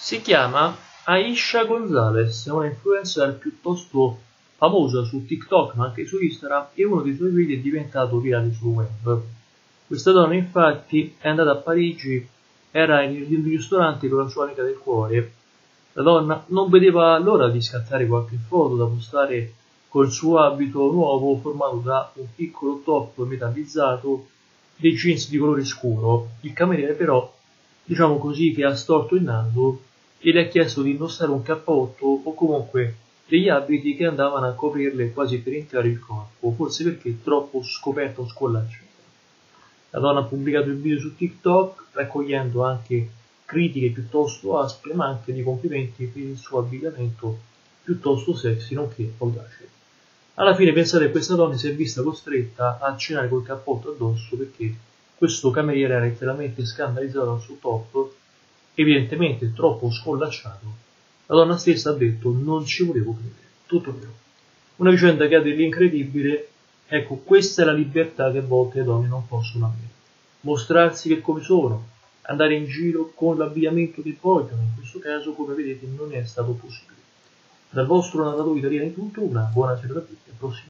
Si chiama Aisha Gonzalez, è una influencer piuttosto famosa su TikTok ma anche su Instagram e uno dei suoi video è diventato virale sul web. Questa donna infatti è andata a Parigi, era in un ristorante con la sua amica del cuore. La donna non vedeva l'ora di scattare qualche foto da postare col suo abito nuovo formato da un piccolo top metallizzato dei jeans di colore scuro. Il cameriere però, diciamo così, che ha storto il naso e le ha chiesto di indossare un cappotto o comunque degli abiti che andavano a coprirle quasi per intero il corpo, forse perché troppo scoperto o scollacciato. La donna ha pubblicato il video su TikTok raccogliendo anche critiche piuttosto aspre ma anche di complimenti per il suo abbigliamento piuttosto sexy nonché audace. Alla fine pensate questa donna si è vista costretta a cenare col cappotto addosso perché questo cameriere era letteralmente scandalizzato dal suo top evidentemente troppo scollacciato, la donna stessa ha detto non ci volevo credere, tutto vero. Una vicenda che ha dell'incredibile, ecco questa è la libertà che a volte le donne non possono avere. Mostrarsi per come sono, andare in giro con l'abbigliamento che vogliono, in questo caso come vedete non è stato possibile. Dal vostro narratore italiano è tutto, una buona serata a tutti, al prossimo.